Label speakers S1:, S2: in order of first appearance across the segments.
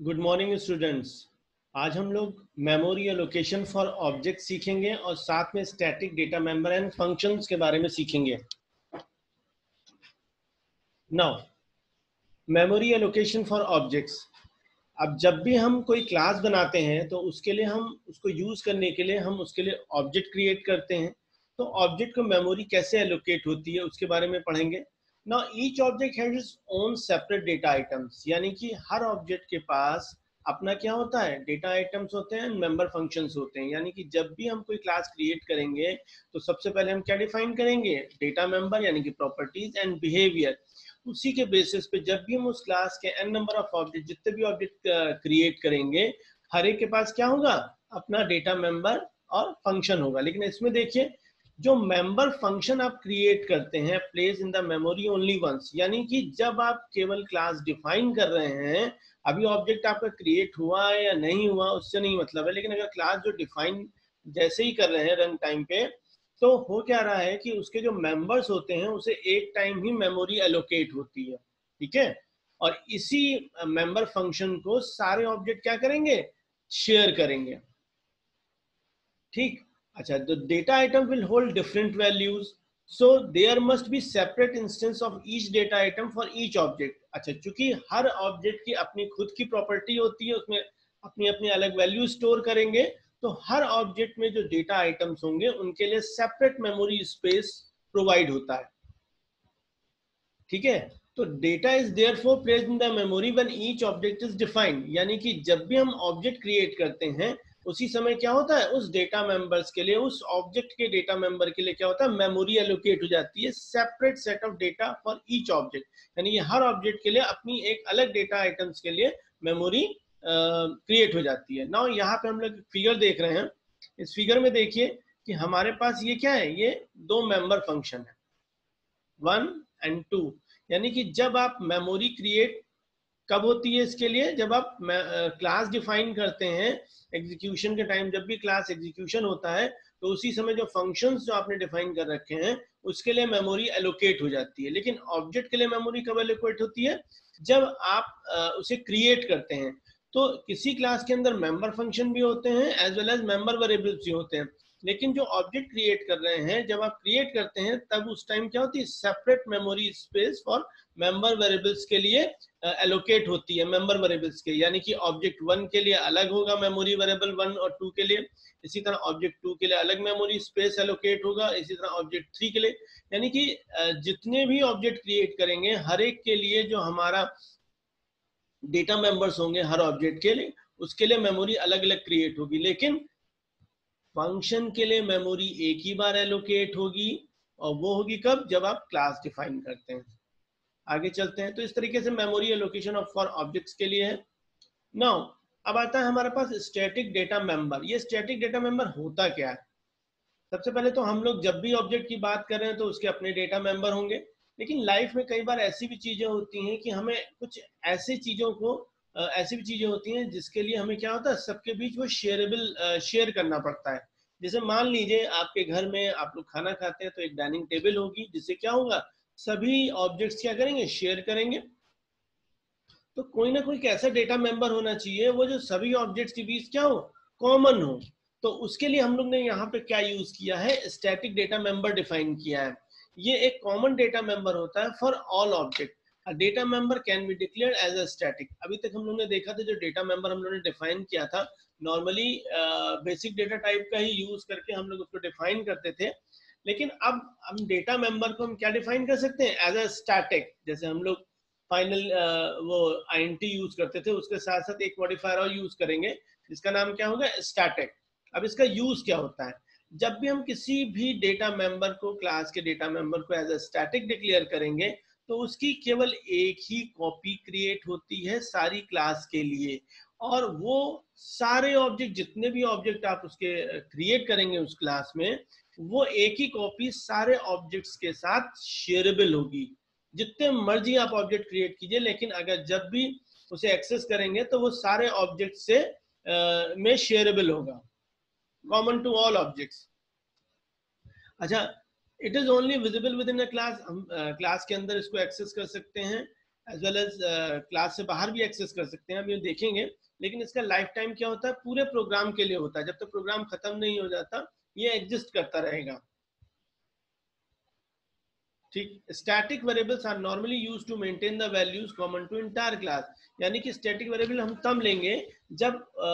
S1: Good morning students आज हम लोग मेमोरी एलोकेशन फॉर ऑब्जेक्ट सीखेंगे और साथ में static data member and functions के बारे में सीखेंगे। Now memory allocation for objects अब जब भी हम कोई क्लास बनाते हैं तो उसके लिए हम उसको यूज़ करने के लिए हम उसके लिए ऑब्जेक्ट क्रिएट करते हैं। तो ऑब्जेक्ट को मेमोरी कैसे एलोकेट होती है, उसके बारे में पढ़ेंगे। Now, each object has its own separate data items. यानी कि हर ऑब्जेक्ट के पास अपना क्या होता है? डेटा आइटम्स होते हैं मेंबर फ़ंक्शंस होते हैं। यानी कि जब भी हम कोई क्लास क्रिएट करेंगे तो सबसे पहले हम क्या डिफाइन करेंगे? डेटा मेंबर यानी कि प्रॉपर्टीज़ एंड बिहेवियर उसी के बेसिस पे जब भी हम उस क्लास के एन नंबर ऑफ़ ऑब्जेक्ट जितने भी ऑब्जेक्ट क्रिएट करेंगे, हर एक के पास क्या होगा? अपना डेटा मेंबर और फ़ंक्शन होगा। लेकिन इसमें देखिए जो मेंबर फ़ंक्शन आप क्रिएट करते हैं place in the memory only once यानी कि जब आप केवल क्लास डिफाइन कर रहे हैं, अभी ऑब्जेक्ट आपका क्रिएट हुआ है या नहीं हुआ, उससे नहीं मतलब है, लेकिन अगर क्लास जो डिफाइन जैसे ही कर रहे हैं रन टाइम पे तो हो क्या रहा है कि उसके जो मेंबर्स होते हैं, उसे एक टाइम ही मेमोरी एलोकेट होती है, ठीक है? और इसी मेंबर फ़ंक्शन को सारे ऑब्जेक्ट क्या करेंगे? शेयर करेंगे, ठीक? अच्छा the data item will hold different values. So, there must be separate instance of each data item for each object. अच्छा चूँकि हर ऑब्जेक्ट की अपनी खुद की प्रॉपर्टी होती है, उसमें अपनी अपनी अलग वैल्यू स्टोर करेंगे तो हर ऑब्जेक्ट में जो डेटा आइटम्स होंगे, उनके लिए सेपरेट मेमोरी स्पेस प्रोवाइड होता है। ठीक है? तो data is there for place in the memory when each object is defined यानी कि जब भी हम ऑब्जेक्ट क्रिएट करते हैं उसी समय क्या होता है, उस डेटा मेंबर्स के लिए, उस ऑब्जेक्ट के डेटा मेंबर के लिए क्या होता है मेमोरी एलोकेट हो जाती है separate set of data for each object यानी ये हर ऑब्जेक्ट के लिए अपनी एक अलग डेटा आइटम्स के लिए मेमोरी क्रिएट हो जाती है। ना यहाँ पे हम लोग फिगर देख रहे हैं। इस फिगर में देखिए कि हमारे पास ये क्या है, ये दो मेंबर फ़ंक्शन है। वन एंड टू यानी कि जब आप मेमोरी क्रिएट कब होती है इसके लिए? जब आप क्लास डिफाइन करते हैं एग्जीक्यूशन के टाइम जब भी क्लास एग्जीक्यूशन होता है तो उसी समय जो फ़ंक्शंस जो आपने डिफाइन कर रखे हैं, उसके लिए मेमोरी एलोकेट हो जाती है। लेकिन ऑब्जेक्ट के लिए मेमोरी कब एलोकेट होती है? जब आप उसे क्रिएट करते हैं। तो किसी क्लास के अंदर मेंबर फ़ंक्शन भी होते हैं as well as member variables भी होते हैं। लेकिन जो ऑब्जेक्ट क्रिएट कर रहे हैं जब आप क्रिएट करते हैं तब उस टाइम क्या होती है? Separate memory space for member variables के लिए एलोकेट uh, होती है मेंबर वेरिएबल्स के यानी कि ऑब्जेक्ट वन के लिए अलग होगा मेमोरी वेरिएबल वन और टू के लिए। इसी तरह ऑब्जेक्ट टू के लिए अलग मेमोरी स्पेस एलोकेट होगा इसी तरह ऑब्जेक्ट थ्री के लिए। यानी कि जितने भी ऑब्जेक्ट क्रिएट करेंगे हर एक के लिए जो हमारा डेटा मेंबर्स होंगे हर ऑब्जेक्ट के लिए उसके लिए मेमोरी अलग अलग क्रिएट होगी। लेकिन फ़ंक्शन के लिए मेमोरी एक ही बार एलोकेट होगी और वो होगी कब? जब आप क्लास डिफाइन करते हैं। आगे चलते हैं। तो इस तरीके से memory allocation of for objects के लिए है। नाउ अब आता है हमारे पास स्टैटिक डेटा मेंबर ये स्टैटिक डेटा मेंबर होता क्या है? सबसे पहले तो हम लोग जब भी ऑब्जेक्ट की बात कर रहे हैं तो उसके अपने डेटा मेंबर होंगे। लेकिन लाइफ में कई बार ऐसी भी चीज़ें होती हैं कि हमें कुछ ऐसी चीज़ों को ऐसी भी चीज़ें होती हैं जिसके लिए हमें क्या होता है, सबके बीच वो शेयरेबल शेयर करना पड़ता है। जैसे मान लीजिए आपके घर में आप लोग खाना खाते हैं तो एक डाइनिंग टेबल होगी, जिससे क्या होगा, सभी ऑब्जेक्ट्स क्या करेंगे शेयर करेंगे। तो कोई ना कोई कैसा डेटा मेंबर होना चाहिए, वो जो सभी ऑब्जेक्ट्स के बीच क्या हो कॉमन हो। तो उसके लिए हम लोग ने यहाँ पे क्या यूज़ किया है स्टैटिक डेटा मेंबर डिफाइन किया है। ये एक कॉमन डेटा मेंबर होता है for all object data member can be declare as a static अभी तक हम लोग ने देखा था जो डेटा मेंबर हम लोग ने डिफाइन किया था नॉर्मली बेसिक डेटा टाइप का ही यूज़ करके हम लोग उसको डिफाइन करते थे। लेकिन अब हम डेटा मेंबर को हम क्या डिफाइन कर सकते हैं? एज अ स्टैटिक जैसे हम लोग फाइनल uh, वो आई यूज़ करते थे उसके साथ साथ एक मॉडिफायर और यूज़ करेंगे। जिसका नाम क्या होगा? स्टैटिक अब इसका यूज़ क्या होता है? जब भी हम किसी भी डेटा मेंबर को क्लास के डेटा मेंबर को एज अ स्टैटिक डिक्लेयर करेंगे तो उसकी केवल एक ही कॉपी क्रिएट होती है सारी क्लास के लिए। और वो सारे ऑब्जेक्ट जितने भी ऑब्जेक्ट आप उसके क्रिएट करेंगे उस क्लास में वो एक ही कॉपी सारे ऑब्जेक्ट्स के साथ शेयरेबल होगी। जितने मर्ज़ी आप ऑब्जेक्ट क्रिएट कीजिए लेकिन अगर जब भी उसे एक्सेस करेंगे तो वो सारे ऑब्जेक्ट से आ, में शेयरेबल होगा। कॉमन टू ऑल ऑब्जेक्ट्स अच्छा it is only visible within class हम क्लास के अंदर इसको एक्सेस कर सकते हैं एज वेल एज क्लास से बाहर भी एक्सेस कर सकते हैं। अभी देखेंगे लेकिन इसका लाइफ टाइम क्या होता है? पूरे प्रोग्राम के लिए होता है। जब तक तो प्रोग्राम खत्म नहीं हो जाता ये एग्जिस्ट करता रहेगा। ठीक? Static variables are normally use to maintain the values common to entire class यानी कि स्टैटिक वेरिएबल हम तब लेंगे जब आ,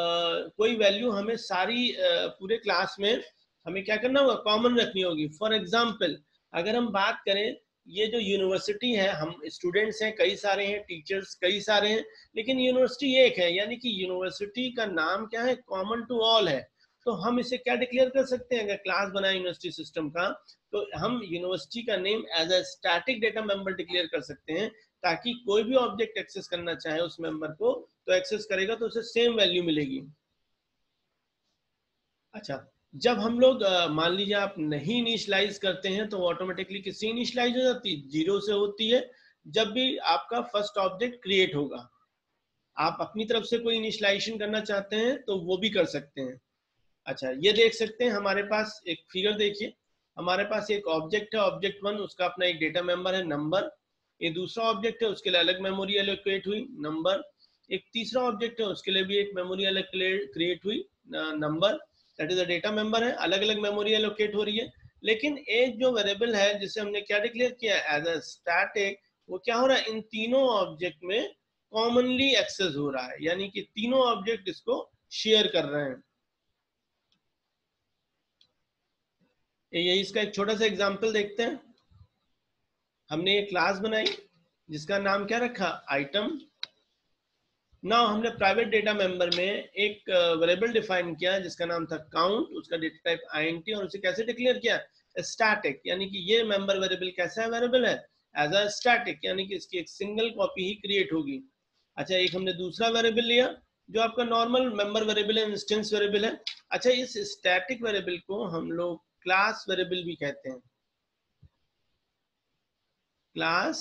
S1: कोई वैल्यू हमें सारी आ, पूरे क्लास में हमें क्या करना होगा? कॉमन रखनी होगी। फॉर एग्ज़ाम्पल अगर हम बात करें, ये जो यूनिवर्सिटी है, हम स्टूडेंट्स हैं, कई सारे हैं टीचर्स कई सारे हैं, लेकिन यूनिवर्सिटी एक है, यानी कि यूनिवर्सिटी का नाम क्या है? कॉमन टू ऑल है। तो हम इसे क्या डिक्लेयर कर सकते हैं? अगर क्लास बना यूनिवर्सिटी सिस्टम का तो हम यूनिवर्सिटी का name as a static data member declare कर सकते हैं, ताकि कोई भी ऑब्जेक्ट एक्सेस करना चाहे उस मेंबर को तो एक्सेस करेगा तो उसे सेम वैल्यू मिलेगी। अच्छा। जब हम लोग मान लीजिए आप नहीं इनिशलाइज करते हैं तो ऑटोमेटिकली किसी इनिशलाइज हो जाती है? ज़ीरो से होती है, जब भी आपका फ़र्स्ट ऑब्जेक्ट क्रिएट होगा। आप अपनी तरफ़ से कोई इनिशलाइजेशन करना चाहते हैं तो वो भी कर सकते हैं। अच्छा ये देख सकते हैं, हमारे पास एक फिगर देखिए। हमारे पास एक ऑब्जेक्ट है ऑब्जेक्ट वन उसका अपना एक डेटा मेंबर है नंबर ये दूसरा ऑब्जेक्ट है, उसके लिए अलग मेमोरी एलोकेट हुई नंबर एक तीसरा ऑब्जेक्ट है, उसके लिए भी एक मेमोरी अलग क्रिएट हुई number that is a data member है अलग अलग मेमोरी एलोकेट हो रही है। लेकिन एक जो वेरिएबल है, जिसे हमने क्या डिक्लेयर किया एज अ स्टैटिक वो क्या हो रहा है? इन तीनों ऑब्जेक्ट में कॉमनली एक्सेस हो रहा है। यानी कि तीनों ऑब्जेक्ट इसको शेयर कर रहे हैं। ये इसका एक छोटा सा एग्जांपल देखते हैं। हमने एक क्लास बनाई, जिसका नाम क्या रखा? आइटम ना, हमने प्राइवेट डेटा मेंबर में एक वेरिएबल डिफाइन किया जिसका नाम था काउंट उसका डेटा टाइप आईएनटी और उसे कैसे डिक्लेयर किया? स्टैटिक यानी कि ये मेंबर वेरिएबल कैसा वेरिएबल है। एज अ स्टैटिक यानी कि इसकी एक सिंगल कॉपी ही क्रिएट होगी। अच्छा एक हमने दूसरा वेरिएबल लिया, जो आपका नॉर्मल मेंबर वेरिएबल है इंस्टेंस वेरिएबल है। अच्छा इस स्टैटिक वेरिएबल को हम लोग क्लास वेरिएबल भी कहते हैं। क्लास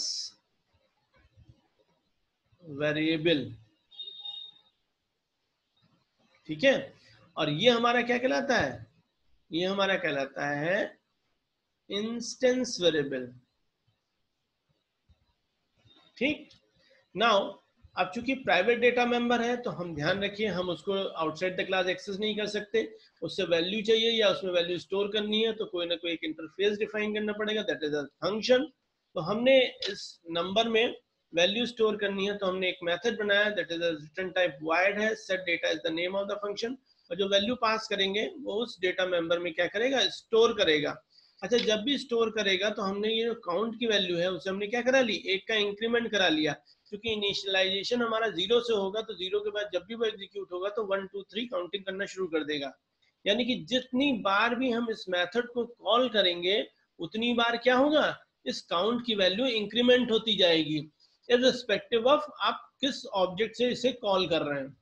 S1: वेरिएबल ठीक है? और ये हमारा क्या कहलाता है? ये हमारा कहलाता है इंस्टेंस वेरिएबल ठीक? नाउ अब चूँकि प्राइवेट डेटा मेंबर है तो हम ध्यान रखिए, हम उसको आउटसाइड द क्लास एक्सेस नहीं कर सकते। उससे वैल्यू चाहिए या उसमें वैल्यू स्टोर करनी है तो कोई ना कोई एक इंटरफेस डिफाइन करना पड़ेगा दैट इज़ अ फ़ंक्शन तो हमने इस नंबर में वैल्यू स्टोर करनी है तो हमने एक मेथड बनाया that is return type void है set data is the name of the function और जो वैल्यू पास करेंगे, वो उस डेटा मेंबर में क्या करेगा स्टोर करेगा। अच्छा जब भी स्टोर करेगा तो हमने ये जो काउंट की वैल्यू है, उसे हमने क्या करा ली? एक का इंक्रीमेंट करा लिया, क्योंकि इनिशियलाइजेशन हमारा ज़ीरो से होगा तो ज़ीरो के बाद जब भी वो एग्जीक्यूट होगा तो वन टू थ्री काउंटिंग करना शुरू कर देगा। यानी कि जितनी बार भी हम इस मेथड को कॉल करेंगे, उतनी बार क्या होगा? इस काउंट की वैल्यू इंक्रीमेंट होती जाएगी। इरिस्पेक्टिव ऑफ़ आप किस ऑब्जेक्ट से इसे कॉल कर रहे हैं।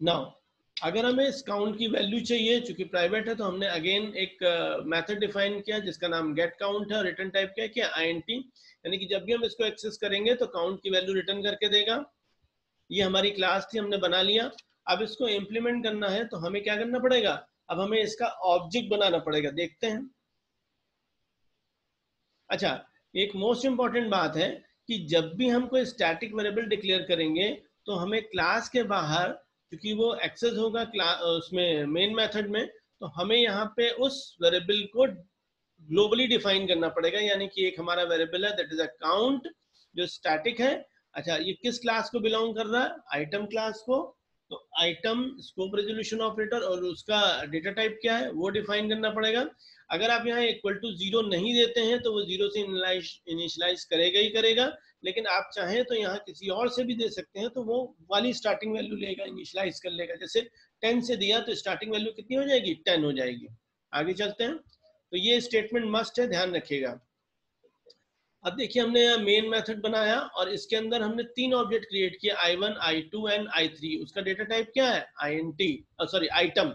S1: नाउ अगर हमें इस काउंट की वैल्यू चाहिए चूँकि प्राइवेट है तो हमने अगेन एक मेथड uh, डिफाइन किया जिसका नाम गेट काउंट है रिटर्न टाइप क्या किया आईएनटी यानी कि जब भी हम इसको एक्सेस करेंगे तो काउंट की वैल्यू रिटर्न करके देगा। ये हमारी क्लास थी हमने बना लिया। अब इसको इम्प्लीमेंट करना है तो हमें क्या करना पड़ेगा? अब हमें इसका ऑब्जेक्ट बनाना पड़ेगा। देखते हैं। अच्छा एक मोस्ट इंपॉर्टेंट बात है कि जब भी हम कोई स्टैटिक वेरिएबल डिक्लेयर करेंगे तो हमें क्लास के बाहर, क्योंकि वो एक्सेस होगा उसमें मेन मेथड में तो हमें यहाँ पे उस वेरिएबल को ग्लोबली डिफाइन करना पड़ेगा, यानी कि एक हमारा वेरिएबल है दैट इज़ अ काउंट जो स्टैटिक है। अच्छा ये किस क्लास को बिलोंग कर रहा है? आइटम क्लास को। तो आइटम स्कोप रेजोल्यूशन ऑपरेटर और उसका डेटा टाइप क्या है, वो डिफाइन करना पड़ेगा। अगर आप यहाँ इक्वल टू ज़ीरो नहीं देते हैं तो वो ज़ीरो से इनिशलाइज करेगा ही करेगा। लेकिन आप चाहें तो यहाँ किसी और से भी दे सकते हैं तो वो वाली स्टार्टिंग वैल्यू लेगा इनिशलाइज कर लेगा। जैसे टेन से दिया तो स्टार्टिंग वैल्यू कितनी हो जाएगी? टेन हो जाएगी। आगे चलते हैं। तो ये स्टेटमेंट मस्ट है, ध्यान रखिएगा। अब देखिए, हमने मेन मेथड बनाया और इसके अंदर हमने तीन ऑब्जेक्ट क्रिएट किए I one I two and I three उसका डेटा टाइप क्या है? I N T sorry item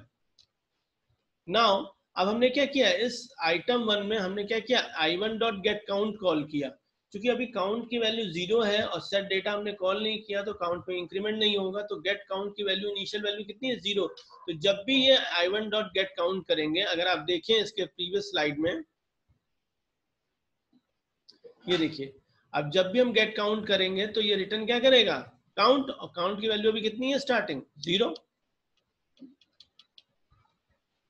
S1: now अब हमने क्या किया इस आइटम वन में हमने क्या किया? I one dot get count call किया। क्योंकि अभी काउंट की वैल्यू ज़ीरो है और सेट डेटा हमने कॉल नहीं किया तो काउंट में इंक्रीमेंट नहीं होगा तो गेट काउंट की वैल्यू इनिशियल वैल्यू कितनी है? ज़ीरो तो जब भी ये I one dot get count करेंगे, अगर आप देखें इसके प्रीवियस स्लाइड में ये देखिए, अब जब भी हम गेट काउंट करेंगे तो ये रिटर्न क्या करेगा? काउंट और काउंट की वैल्यू अभी कितनी है? स्टार्टिंग ज़ीरो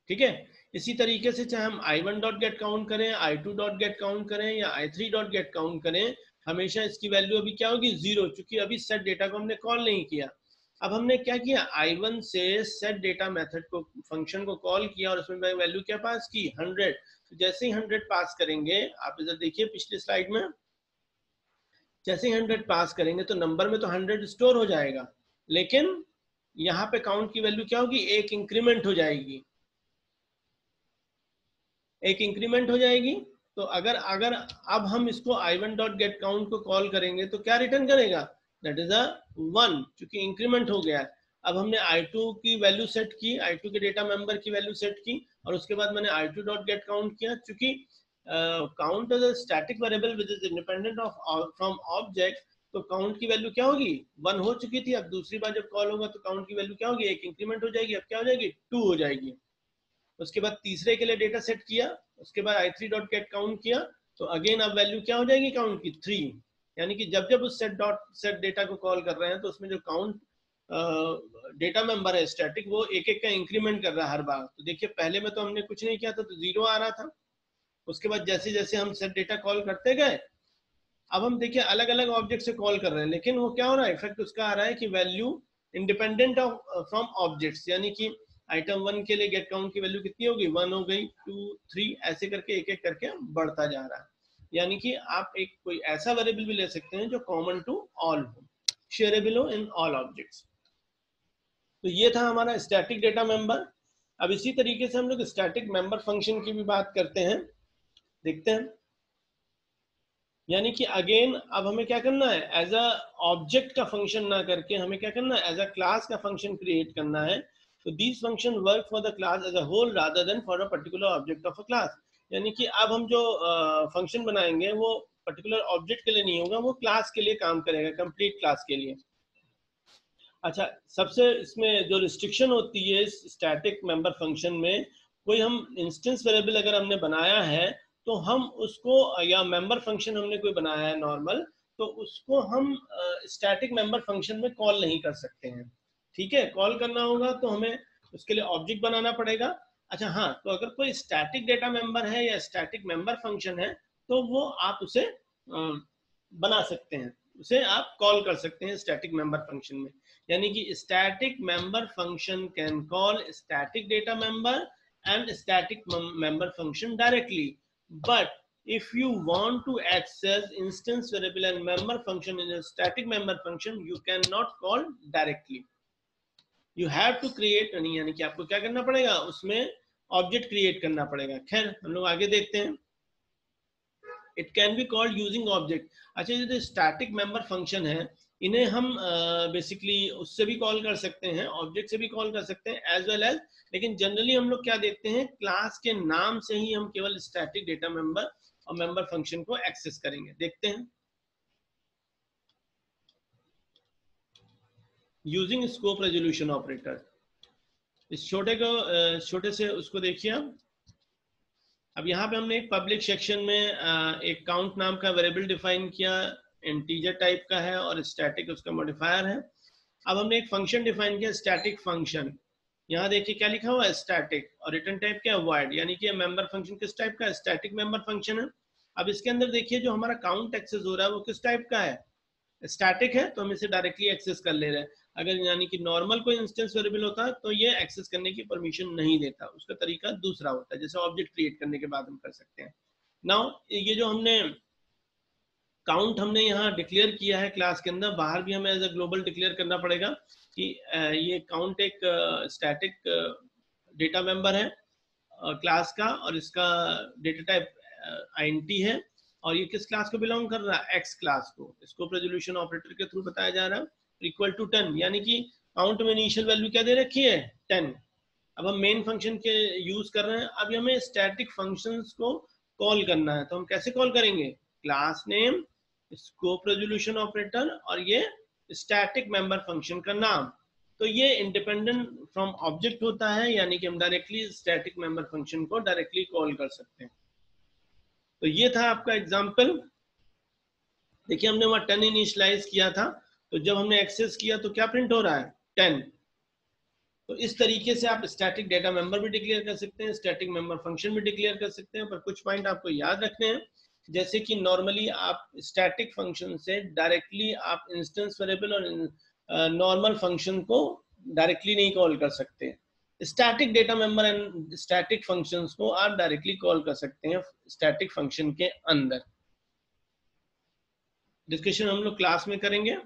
S1: ठीक है? इसी तरीके से चाहे हम I one dot get count करें I two dot get count करें, या I three dot get count करें, हमेशा इसकी वैल्यू अभी क्या होगी? ज़ीरो चूँकि अभी सेट डेटा को हमने कॉल नहीं किया। अब हमने क्या किया? आई वन से सेट डेटा मेथड को फ़ंक्शन को कॉल किया और उसमें वैल्यू क्या पास की? हंड्रेड तो जैसे ही हंड्रेड पास करेंगे, आप इधर देखिए पिछली स्लाइड में। जैसे ही हंड्रेड पास करेंगे तो नंबर में तो हंड्रेड स्टोर हो जाएगा। लेकिन यहाँ पे काउंट की वैल्यू क्या होगी? एक इंक्रीमेंट हो जाएगी। एक इंक्रीमेंट हो जाएगी। तो अगर अगर अब हम इसको I one dot get count को कॉल करेंगे तो क्या रिटर्न करेगा? दैट इज़ अ वन क्योंकि इंक्रीमेंट हो गया अब हमने I2 की वैल्यू सेट की I2 के डेटा मेंबर की वैल्यू सेट की, और उसके बाद मैंने I2 डॉट गेट काउंट किया क्योंकि count is a static variable which is independent of from object तो काउंट की वैल्यू क्या होगी? वन हो चुकी थी, अब दूसरी बार जब कॉल होगा तो काउंट की वैल्यू क्या होगी? एक इंक्रीमेंट हो जाएगी, अब क्या हो जाएगी? टू हो जाएगी। उसके बाद तीसरे के लिए डेटा सेट किया, उसके बाद I three dot get count किया तो अगेन अब वैल्यू क्या हो जाएगी काउंट की? थ्री यानी कि जब जब उस सेट डॉट सेट डेटा को कॉल कर रहे हैं तो उसमें जो काउंट डेटा मेंबर है स्टैटिक वो एक एक का इंक्रीमेंट कर रहा है हर बार। तो देखिए, पहले में तो हमने कुछ नहीं किया था तो ज़ीरो आ रहा था। उसके बाद जैसे जैसे हम सेट डेटा कॉल करते गए, अब हम देखिए अलग अलग ऑब्जेक्ट से कॉल कर रहे हैं। लेकिन वो क्या हो रहा है? इफ़ेक्ट उसका आ रहा है कि value independent of from objects यानी कि आइटम वन के लिए गेट काउंट की वैल्यू कितनी होगी वन हो गई टू थ्री ऐसे करके एक एक करके बढ़ता जा रहा है। यानी कि आप एक कोई ऐसा वेरिएबल भी ले सकते हैं जो कॉमन टू ऑल हो शेयरेबल हो इन ऑल ऑब्जेक्ट्स तो ये था हमारा स्टैटिक डेटा मेंबर अब इसी तरीके से हम लोग स्टैटिक मेंबर फ़ंक्शन की भी बात करते हैं। देखते हैं। यानी कि अगेन अब हमें क्या करना है? एज अ ऑब्जेक्ट का फ़ंक्शन ना करके हमें क्या करना है? एज अ क्लास का फ़ंक्शन क्रिएट करना है। तो these function work for the class as a whole rather than for a particular object of a class यानी कि अब हम जो फ़ंक्शन बनाएँगे, वो पर्टिकुलर ऑब्जेक्ट के लिए नहीं होगा, वो क्लास के लिए काम करेगा कंप्लीट क्लास के लिए। अच्छा सबसे इसमें जो रिस्ट्रिक्शन होती है स्टैटिक मेंबर फ़ंक्शन में, कोई हम इंस्टेंस वेरिएबल अगर हमने बनाया है तो हम उसको, या मेंबर फ़ंक्शन हमने कोई बनाया है नॉर्मल तो उसको हम स्टैटिक मेंबर फ़ंक्शन में कॉल नहीं कर सकते हैं। ठीक है? कॉल करना होगा तो हमें उसके लिए ऑब्जेक्ट बनाना पड़ेगा अच्छा हाँ तो अगर कोई स्टैटिक डेटा मेंबर है या स्टैटिक मेंबर फ़ंक्शन है तो वो आप उसे बना सकते हैं। उसे आप कॉल कर सकते हैं स्टैटिक मेंबर फ़ंक्शन में। यानी कि static member function can call static data member and static member function directly but if you want to access instance variable and member function in a static member function, you cannot call directly. You have to create यानी कि आपको क्या करना पड़ेगा? उसमें object create करना पड़ेगा। खैर हम लोग आगे देखते हैं। It can be called using object अच्छा ये जो स्टैटिक मेंबर फ़ंक्शन है इन्हें हम बेसिकली uh, उससे भी कॉल कर सकते हैं ऑब्जेक्ट से भी कॉल कर सकते हैं एज वेल एज लेकिन जनरली हम लोग क्या देखते हैं? क्लास के नाम से ही हम केवल स्टैटिक डेटा मेंबर और मेंबर फ़ंक्शन को एक्सेस करेंगे। देखते हैं। यूजिंग स्कोप रेजोल्यूशन ऑपरेटर इस छोटे को छोटे से उसको देखिए अब अब यहाँ पे हमने एक पब्लिक सेक्शन में एक काउंट नाम का वेरिएबल डिफाइन किया इंटीजर टाइप का है और स्टैटिक उसका मॉडिफायर है। अब हमने एक फ़ंक्शन डिफाइन किया स्टैटिक फ़ंक्शन यहाँ देखिए क्या लिखा हुआ है स्टैटिक और रिटर्न टाइप क्या है वाइड यानी कि मेंबर फ़ंक्शन किस टाइप का स्टैटिक मेंबर फ़ंक्शन है। अब इसके अंदर देखिए जो हमारा काउंट एक्सेस हो रहा है, वो किस टाइप का है? स्टैटिक है तो हम इसे डायरेक्टली एक्सेस कर ले रहे हैं। अगर यानी कि नॉर्मल कोई इंस्टेंस वेरिएबल होता तो ये एक्सेस करने की परमिशन नहीं देता। उसका तरीका दूसरा होता है, जैसे ऑब्जेक्ट क्रिएट करने के बाद हम कर सकते हैं। नाउ ये जो हमने काउंट हमने यहाँ डिक्लेयर किया है क्लास के अंदर, बाहर भी हमें एज अ ग्लोबल डिक्लेयर करना पड़ेगा कि ये काउंट एक स्टैटिक डेटा मेंबर है क्लास का और इसका डेटा टाइप आईएनटी है और ये किस क्लास को बिलोंग कर रहा है? एक्स क्लास को। इसको रेजोल्यूशन ऑपरेटर के थ्रू बताया जा रहा है। इक्वल टू टेन यानी कि काउंट में इनिशियल वैल्यू क्या दे रखी है? टेन अब हम मेन फ़ंक्शन के यूज़ कर रहे हैं। अब हमें स्टैटिक फ़ंक्शंस को कॉल करना है। तो हम कैसे कॉल करेंगे? Class name scope resolution operator और ये स्टैटिक मेंबर फ़ंक्शन का नाम। तो ये इंडिपेंडेंट फ्रॉम ऑब्जेक्ट होता है, यानी कि हम डायरेक्टली स्टैटिक मेंबर फ़ंक्शन को डायरेक्टली कॉल कर सकते हैं। तो ये था आपका एग्जांपल देखिए, हमने वहाँ टेन इनिशलाइज किया था। तो जब हमने एक्सेस किया तो क्या प्रिंट हो रहा है? टेन तो इस तरीके से आप स्टैटिक डेटा मेंबर भी डिक्लेयर कर सकते हैं स्टैटिक मेंबर फ़ंक्शन भी डिक्लेयर कर सकते हैं, पर कुछ पॉइंट आपको याद रखने हैं। जैसे कि नॉर्मली आप स्टैटिक फ़ंक्शन से डायरेक्टली आप इंस्टेंस वेरिएबल और नॉर्मल फ़ंक्शन को डायरेक्टली नहीं कॉल कर सकते। Static data member and static functions को आप डायरेक्टली कॉल कर सकते हैं स्टैटिक फ़ंक्शन के अंदर। डिस्कशन हम लोग क्लास में करेंगे।